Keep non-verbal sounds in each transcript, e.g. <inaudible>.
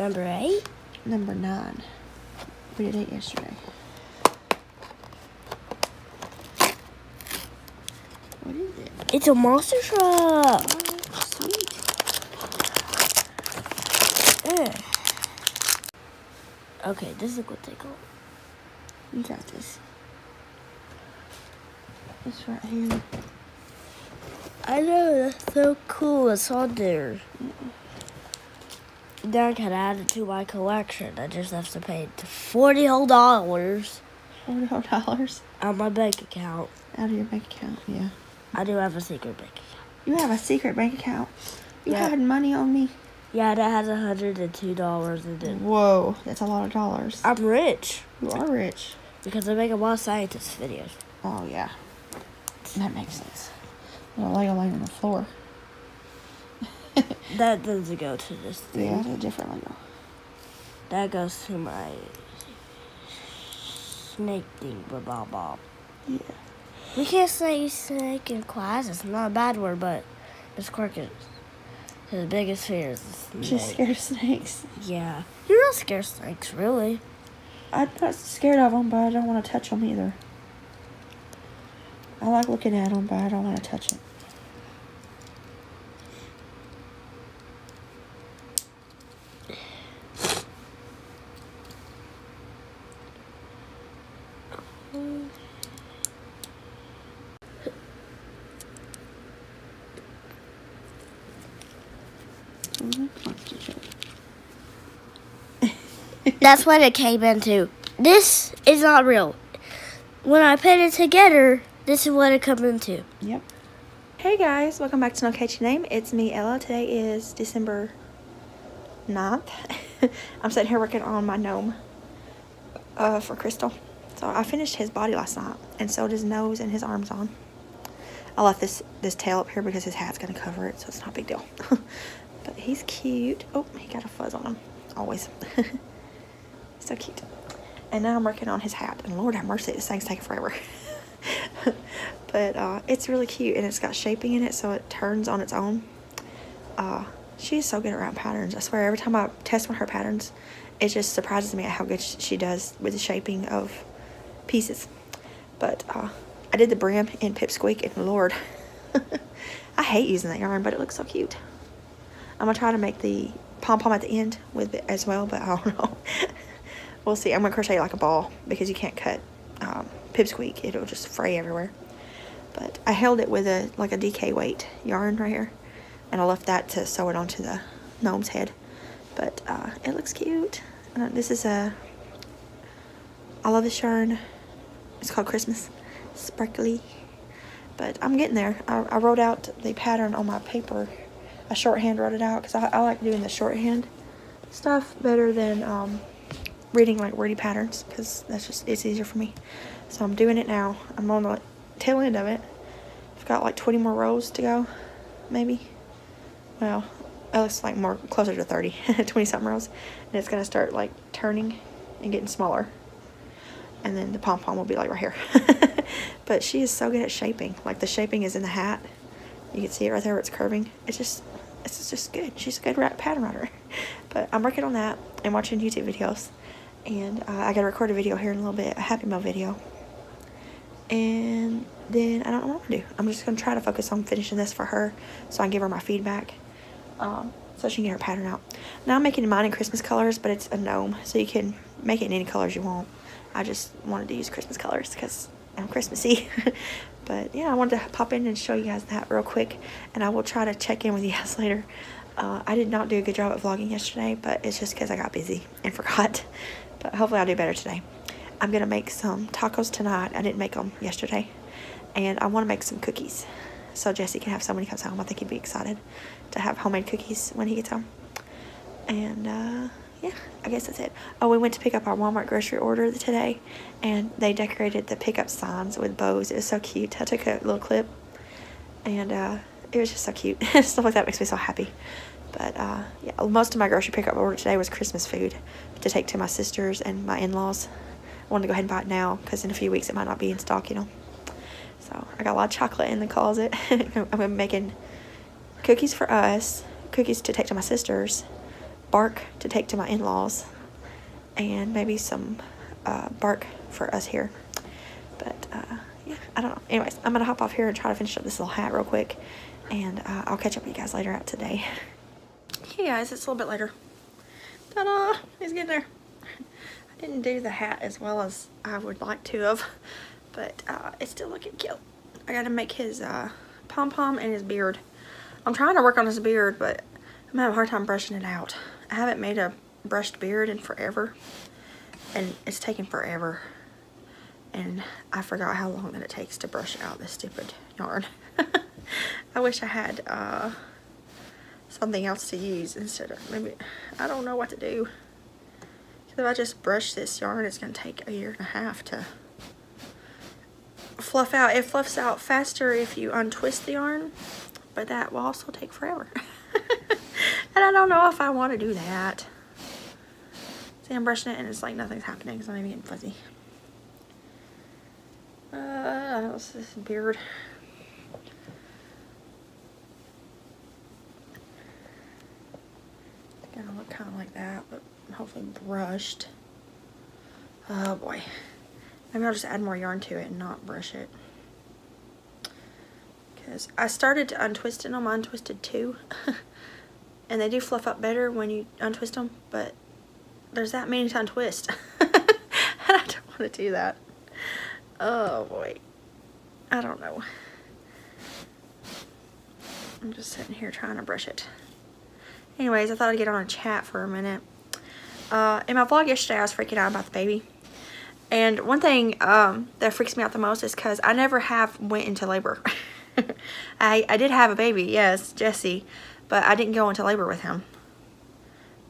Number eight? Number nine. We did eight yesterday. What is it? It's a monster truck. Oh, sweet. Okay, this is what they go. You got this. It's right here. I know, that's so cool. It's on there. Then can add it to my collection. I just have to pay forty whole dollars Forty whole dollars on my bank account. out of your bank account. Yeah. I do have a secret bank account. You have a secret bank account. You Yeah. hiding money on me? Yeah, that has hundred and two dollars in it. Whoa, that's a lot of dollars. I'm rich You are rich. because I make a lot of scientist videos. Oh yeah, that makes sense. Well, Lego laying on the floor. That doesn't go to this thing. Yeah, a different Lego. That goes to my snake thing, blah blah blah. Yeah. We can't say snake in class. It's not a bad word, but Miss Quirk is his biggest fear is the She's scared of snakes. Yeah, you're not scared of snakes, really. I'm not scared of them, but I don't want to touch them either. I like looking at them, but I don't want to touch it. That's what it came into. This is not real. When I put it together, this is what it comes into. Yep. Hey guys, welcome back to No Catchy Name. It's me, Ella. Today is December 9th. <laughs> I'm sitting here working on my gnome uh, for Crystal. So I finished his body last night and sewed his nose and his arms on. I left this, this tail up here because his hat's going to cover it, so it's not a big deal. <laughs> but he's cute. Oh, he got a fuzz on him. Always. <laughs> so cute. And now I'm working on his hat. And Lord have mercy, this thing's taking forever. <laughs> but uh, it's really cute and it's got shaping in it so it turns on its own. Uh, she's so good writing patterns. I swear, every time I test one of her patterns, it just surprises me at how good she does with the shaping of pieces. But uh, I did the brim in Pipsqueak and Lord, <laughs> I hate using that yarn, but it looks so cute. I'm gonna try to make the pom pom at the end with it as well, but I don't know. <laughs> we'll see. I'm gonna crochet like a ball because you can't cut um, pipsqueak; it'll just fray everywhere. But I held it with a like a DK weight yarn right here, and I left that to sew it onto the gnome's head. But uh, it looks cute. And this is a. I love this yarn. It's called Christmas, sparkly. But I'm getting there. I, I wrote out the pattern on my paper. I shorthand wrote it out because I, I like doing the shorthand stuff better than um, reading like wordy patterns because that's just it's easier for me. So I'm doing it now. I'm on the tail end of it. I've got like 20 more rows to go, maybe. Well, oh, it looks like more closer to 30, <laughs> 20 something rows, and it's gonna start like turning and getting smaller. And then the pom pom will be like right here. <laughs> but she is so good at shaping. Like the shaping is in the hat. You can see it right there where it's curving. It's just, it's just good. She's a good pattern writer. <laughs> But I'm working on that and watching YouTube videos. And uh, I gotta record a video here in a little bit, a Happy Mail video. And then I don't know what to do. I'm just gonna try to focus on finishing this for her so I can give her my feedback. Um, so she can get her pattern out. Now I'm making mine in Christmas colors, but it's a gnome, so you can make it in any colors you want. I just wanted to use Christmas colors because I'm Christmassy. <laughs> but yeah, I wanted to pop in and show you guys that real quick, and I will try to check in with you <laughs> guys later. Uh, I did not do a good job at vlogging yesterday, but it's just because I got busy and forgot. But hopefully I'll do better today. I'm gonna make some tacos tonight. I didn't make them yesterday, and I want to make some cookies, so Jesse can have some when he comes home. I think he'd be excited to have homemade cookies when he gets home. And uh, yeah, I guess that's it. Oh, we went to pick up our Walmart grocery order today, and they decorated the pickup signs with bows. It was so cute. I took a little clip, and uh, it was just so cute. <laughs> Stuff like that makes me so happy. But uh, yeah, most of my grocery pickup order today was Christmas food to take to my sisters and my in-laws. I wanted to go ahead and buy it now because in a few weeks it might not be in stock, you know. So I got a lot of chocolate in the closet. <laughs> I'm making cookies for us, cookies to take to my sisters, bark to take to my in-laws and maybe some uh, bark for us here. But uh, yeah, I don't know. Anyways, I'm gonna hop off here and try to finish up this little hat real quick, and uh, I'll catch up with you guys later out today. <laughs> Hey guys, it's a little bit later. Ta-da! He's getting there. I didn't do the hat as well as I would like to have, but uh, it's still looking cute. I gotta make his uh, pom-pom and his beard. I'm trying to work on his beard, but I'm having a hard time brushing it out. I haven't made a brushed beard in forever, and it's taken forever. And I forgot how long that it takes to brush out this stupid yarn. <laughs> I wish I had uh, something else to use instead of maybe, I don't know what to do. If I just brush this yarn, it's to take a year and a half to fluff out. It fluffs out faster if you untwist the yarn, but that will also take forever. <laughs> and I don't know if I want to do that. See, I'm brushing it and it's like nothing's happening because I'm getting fuzzy. Uh, this beard? Gonna look kind of like that, but hopefully brushed. Oh boy. Maybe I'll just add more yarn to it and not brush it. Because I started to untwist it on my untwisted too. <laughs> and they do fluff up better when you untwist them, but there's that many to untwist. <laughs> and I don't want to do that. Oh boy. I don't know. I'm just sitting here trying to brush it. Anyways, I thought I'd get on a chat for a minute. Uh, in my vlog yesterday, I was freaking out about the baby. And one thing um, that freaks me out the most is because I never have went into labor. <laughs> I, I did have a baby, yes, Jesse, but I didn't go into labor with him.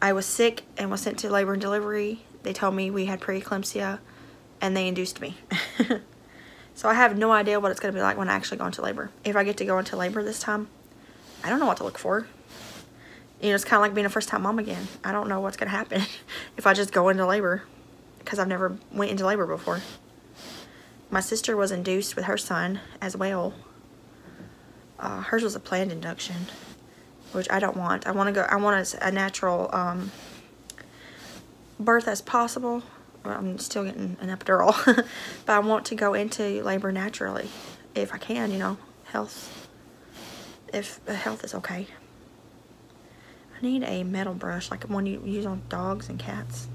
I was sick and was sent to labor and delivery. They told me we had preeclampsia and they induced me. <laughs> so I have no idea what it's going to be like when I actually go into labor. If I get to go into labor this time, I don't know what to look for. You know, it's kind of like being a first-time mom again. I don't know what's going to happen <laughs> if I just go into labor because I've never went into labor before. My sister was induced with her son as well. Uh, hers was a planned induction, which I don't want. I want to go. I want a, a natural um, birth as possible. I'm still getting an epidural, <laughs> but I want to go into labor naturally if I can. You know, health. If the health is okay. I need a metal brush like one you use on dogs and cats.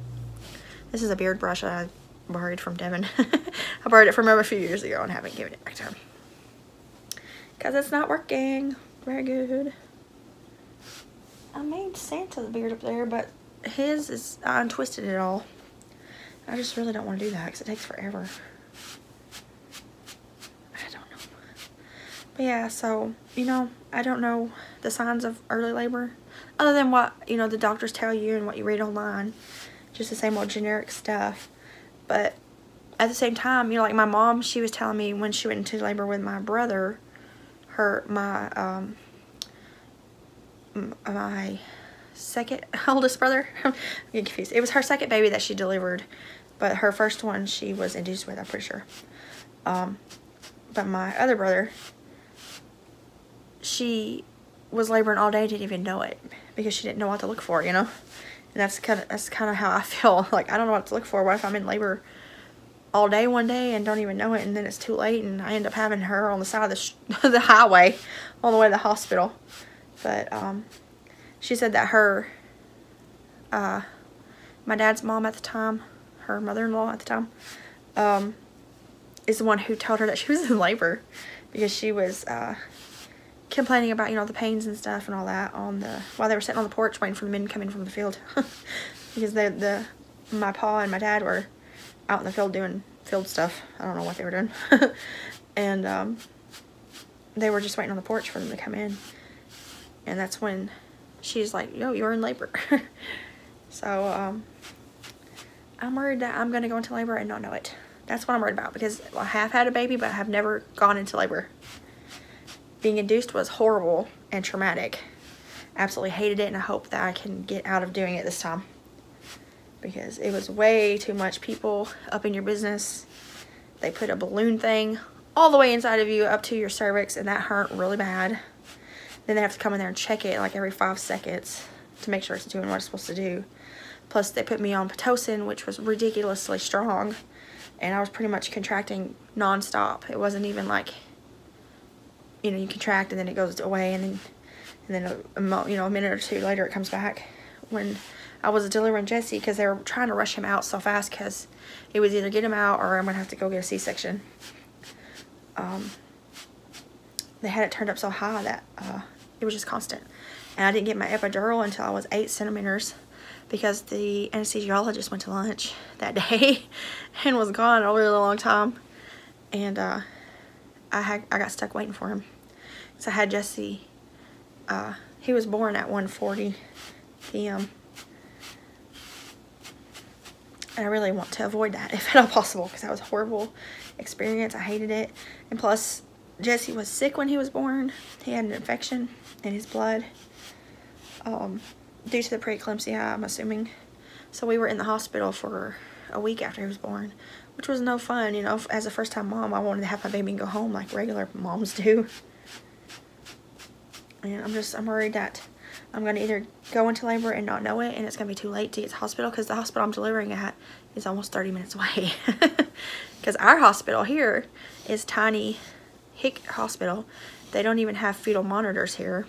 This is a beard brush I borrowed from Devin. <laughs> I borrowed it from a few years ago and haven't given it back to him. Because it's not working. Very good. I made Santa's beard up there, but his is, I untwisted it all. I just really don't want to do that because it takes forever. I don't know. But yeah, so, you know, I don't know the signs of early labor. Other than what, you know, the doctors tell you and what you read online. Just the same old generic stuff. But at the same time, you know, like my mom, she was telling me when she went into labor with my brother, her, my, um, my second <laughs> oldest brother. <laughs> I'm getting confused. It was her second baby that she delivered, but her first one she was induced with, I'm pretty sure. Um, but my other brother, she was laboring all day, didn't even know it because she didn't know what to look for, you know? And that's kind of that's kind of how I <laughs> feel. Like I don't know what to look for. What if I'm in labor all day one day and don't even know it, and then it's too late, and I end up having her on the side of the <laughs> the highway on the way to the hospital. But um, she said that her uh, my dad's mom at the time, her mother-in-law at the time, um, is the one who told her that she was in labor because she was uh, complaining about, you know, the pains and stuff and all that on the, while they were sitting on the porch waiting for the men to come in from the field. <laughs> because the, the, my pa and my dad were out in the field doing field stuff. I don't know what they were doing. <laughs> and, um, they were just waiting on the porch for them to come in. And that's when she's like, yo, you're in labor. <laughs> so, um, I'm worried that I'm going to go into labor and not know it. That's what I'm worried about because I have had a baby, but I have never gone into labor being induced was horrible and traumatic. Absolutely hated it and I hope that I can get out of doing it this time. Because it was way too much people up in your business. They put a balloon thing all the way inside of you up to your cervix and that hurt really bad. Then they have to come in there and check it like every five seconds. to make sure it's doing what it's supposed to do. Plus, they put me on Pitocin, which was ridiculously strong. And I was pretty much contracting nonstop. It wasn't even like, you know, you contract and then it goes away and then, and then a, a you know, a minute or two later it comes back. When I was delivering Jesse because they were trying to rush him out so fast because it was either get him out or I'm going to have to go get a C-section. Um, they had it turned up so high that uh, it was just constant. And I didn't get my epidural until I was 8 centimeters because the anesthesiologist went to lunch <laughs> that day and was gone a really long time. And uh, I had I got stuck waiting for him. So I had Jesse, uh, he was born at 1.40 p.m. And I really want to avoid that <laughs> if at all possible because that was a horrible experience. I hated it. And plus, Jesse was sick when he was born. He had an infection in his blood um, due to the preeclampsia, I'm assuming. So we were in the hospital for a week after he was born, which was no fun. You know, as a first-time mom, I wanted to have my baby and go home like regular moms do. And I'm just, I'm worried that I'm going to either go into labor and not know it and it's going to be too late to get to hospital because the hospital I'm delivering at is almost 30 minutes away. <laughs> Because our hospital here is tiny Hick Hospital. They don't even have fetal monitors here.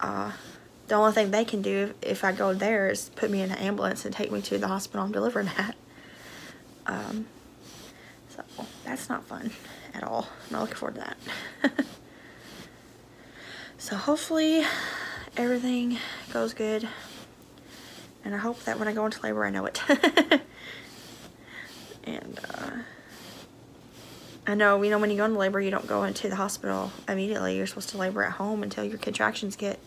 Uh, the only thing they can do if I go there is put me in an ambulance and take me to the hospital I'm delivering at. Um, so that's not fun at all. I'm not looking forward to that. <laughs> so hopefully everything goes good. And I hope that when I go into labor, I know it. <laughs> and uh, I know, you know, when you go into labor, you don't go into the hospital immediately. You're supposed to labor at home until your contractions get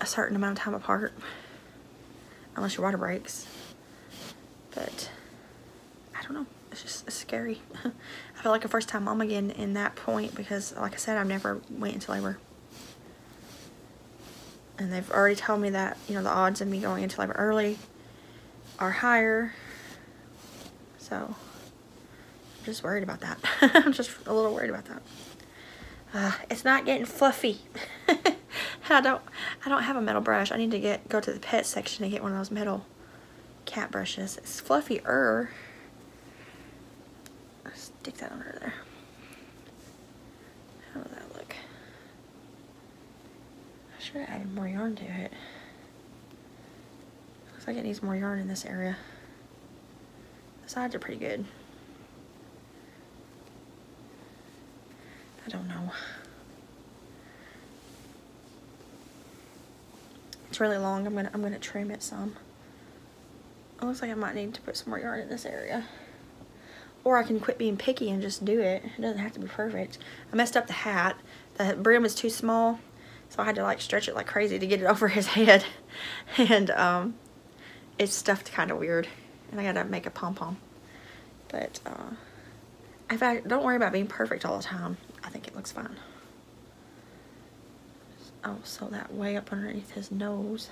a certain amount of time apart. Unless your water breaks. But, I don't know. It's just it's scary. <laughs> I feel like a first time mom again in that point because, like I said, I've never went into labor and they've already told me that, you know, the odds of me going into labor early are higher. So, I'm just worried about that. <laughs> I'm just a little worried about that. Uh, it's not getting fluffy. <laughs> I don't, I don't have a metal brush. I need to get, go to the pet section and get one of those metal cat brushes. It's fluffier. Stick that under there. How does that look? I should have added more yarn to it. Looks like it needs more yarn in this area. The sides are pretty good. I don't know. It's really long. I'm gonna I'm gonna trim it some. It looks like I might need to put some more yarn in this area. Or I can quit being picky and just do it. It doesn't have to be perfect. I messed up the hat. The brim is too small. So I had to like stretch it like crazy to get it <laughs> over his head. And um, it's stuffed kind of weird. And I gotta make a pom-pom. But uh, if I don't worry about being perfect all the time, I think it looks fine. Oh, so that way up underneath his nose.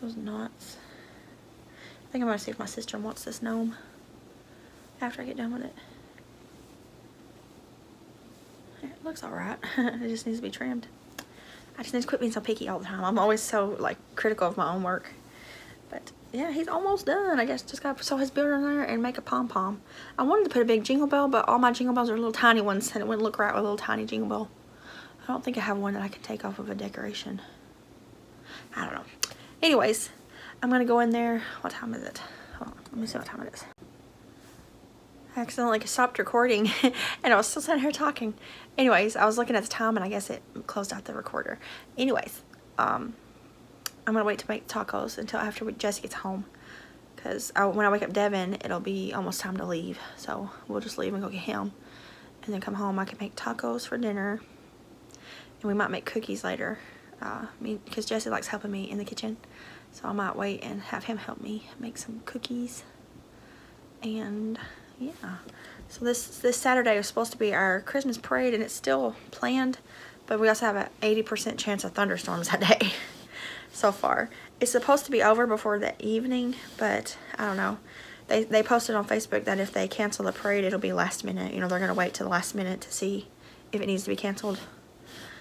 Those knots. I think I'm gonna see if my sister wants this gnome after I get done with it. It looks alright. <laughs> it just needs to be trimmed. I just need to quit being so picky all the time. I'm always so like critical of my own work. But yeah, he's almost done. I guess just gotta sew his beard on there and make a pom-pom. I wanted to put a big jingle bell, but all my jingle bells are little tiny ones and it wouldn't look right with a little tiny jingle bell. I don't think I have one that I can take off of a decoration. I don't know. Anyways, I'm gonna go in there. What time is it? Let me see what time it is. I accidentally stopped recording <laughs> and I was still sitting here talking. Anyways, I was looking at the time and I guess it closed out the recorder. Anyways, um, I'm gonna wait to make tacos until after Jesse gets home. Because when I wake up Devin, it'll be almost time to leave. So we'll just leave and go get him. And then come home, I can make tacos for dinner. And we might make cookies later. Uh, because Jesse likes helping me in the kitchen. So I might wait and have him help me make some cookies. And yeah. So this this Saturday was supposed to be our Christmas parade and it's still planned, but we also have an 80% chance of thunderstorms <laughs> that day so far. It's supposed to be over before the evening, but I don't know. They, they posted on Facebook that if they cancel the parade, it'll be last minute. You know, they're going to wait till the last minute to see if it needs to be canceled.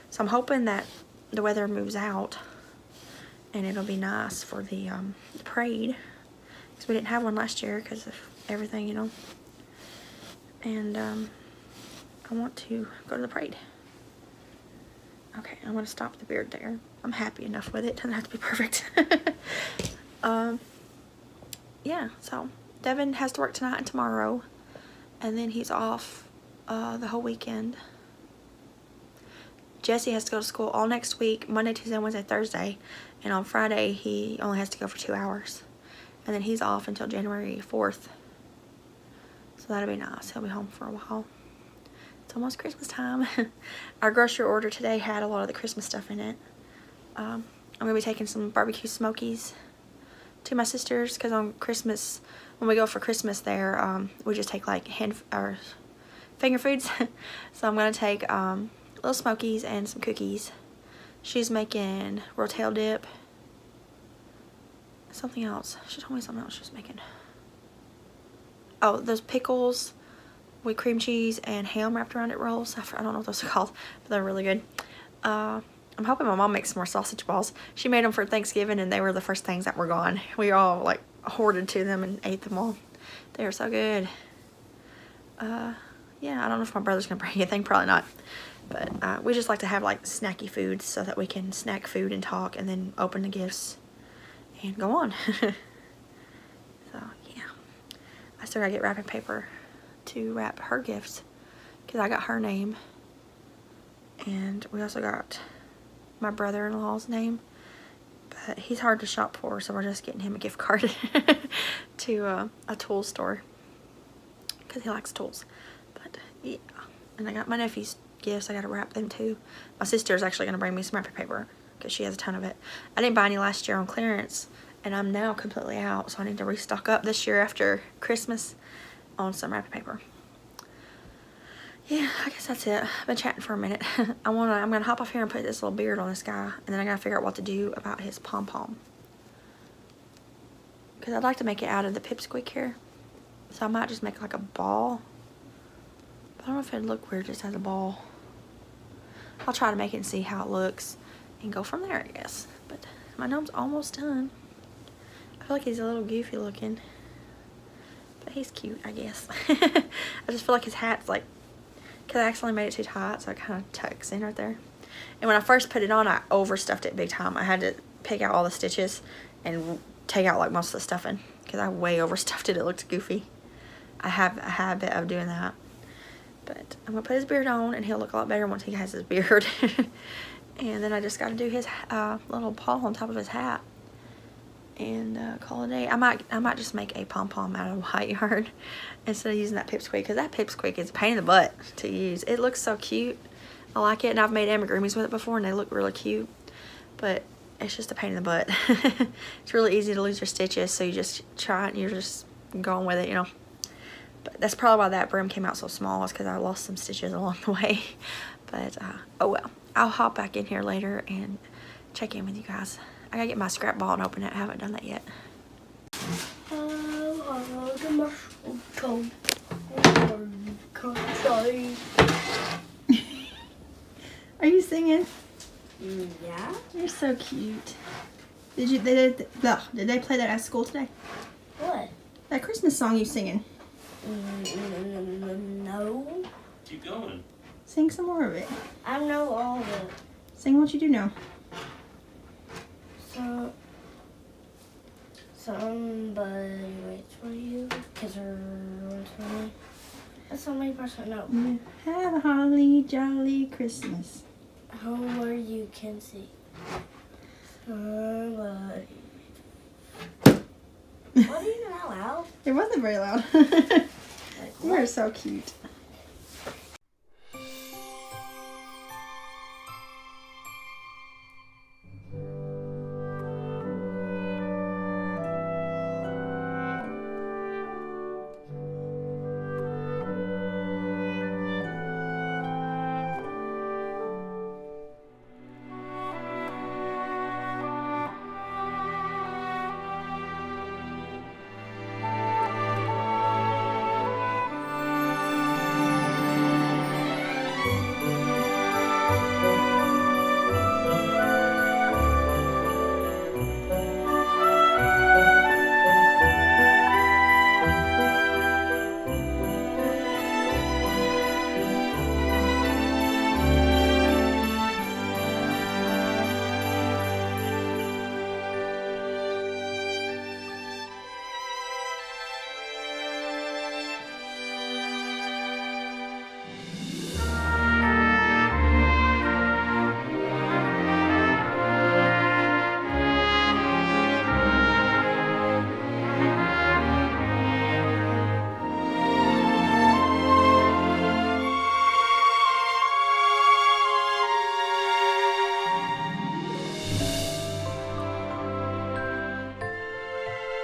So I'm hoping that the weather moves out and it'll be nice for the, um, the parade. Because we didn't have one last year because of everything, you know. And um, I want to go to the parade. Okay, I'm going to stop the beard there. I'm happy enough with it. Doesn't have to be perfect. <laughs> um, yeah, so Devin has to work tonight and tomorrow. And then he's off uh, the whole weekend. Jesse has to go to school all next week, Monday, Tuesday, Wednesday, Thursday. And on Friday, he only has to go for two hours. And then he's off until January 4th. So that'll be nice. He'll be home for a while. It's almost Christmas time. <laughs> Our grocery order today had a lot of the Christmas stuff in it. Um, I'm going to be taking some barbecue smokies to my sisters because on Christmas, when we go for Christmas there, um, we just take like hand or finger foods. <laughs> so I'm going to take um, little smokies and some cookies. She's making rotel dip. Something else. She told me something else she was making. Oh, those pickles with cream cheese and ham wrapped around it rolls. I don't know what those are called, but they're really good. Uh, I'm hoping my mom makes more sausage balls. She made them for Thanksgiving and they were the first things that were gone. We all like hoarded to them and ate them all. They were so good. Uh, yeah, I don't know if my brother's gonna bring anything, probably not. But uh, we just like to have like snacky foods so that we can snack food and talk and then open the gifts and go on. <laughs> I still gotta get wrapping paper to wrap her gifts because I got her name. And we also got my brother-in-law's name but he's hard to shop for so we're just getting him a gift card <laughs> to uh, a tool store because he likes tools. But yeah and I got my nephew's gifts I got to wrap them too. My sister's actually going to bring me some wrapping paper because she has a ton of it. I didn't buy any last year on clearance and I'm now completely out so I need to restock up this year after Christmas on some wrapping paper yeah, I guess that's it. I've been chatting for a minute. <laughs> I wanna, I'm gonna hop off here and put this little beard on this guy, and then I gotta figure out what to do about his pom pom. Cause I'd like to make it out of the pipsqueak here, so I might just make like a ball. But I don't know if it'd look weird just as a ball. I'll try to make it and see how it looks, and go from there, I guess. But my gnome's almost done. I feel like he's a little goofy looking, but he's cute, I guess. <laughs> I just feel like his hat's like because I accidentally made it too tight, so it kind of tucks in right there. And when I first put it on, I overstuffed it big time. I had to pick out all the stitches and take out like most of the stuffing because I way overstuffed it. It looked goofy. I have a habit of doing that. But I'm going to put his beard on and he'll look a lot better once he has his beard. <laughs> and then I just got to do his uh, little paw on top of his hat and uh, call it a day. I might I might just make a pom-pom out of <laughs> white yarn instead of using that pipsqueak because that pipsqueak is a pain in the butt to use. It looks so cute. I like it and I've made amigurumis with it before and they look really cute. But it's just a pain in the butt. <laughs> it's really easy to lose your stitches so you just try it and you're just going with it, you know. But that's probably why that brim came out so small is because I lost some stitches <laughs> along the way. But uh, oh well. I'll hop back in here later and check in with you guys. I gotta get my scrap ball and open it. I haven't done that yet. <laughs> Are you singing? Yeah. You're so cute. Did you? They did. Ugh, did they play that at school today? What? That Christmas song you singing? Mm, no. Keep going. Sing some more of it. I know all of it. Sing what you do know. So, somebody waits for you, kiss her waits for me. That's so many person know. Mm, have a holly jolly Christmas. Home where you can see. Somebody. What are you not loud? It wasn't very loud. <laughs> Like, you are so cute.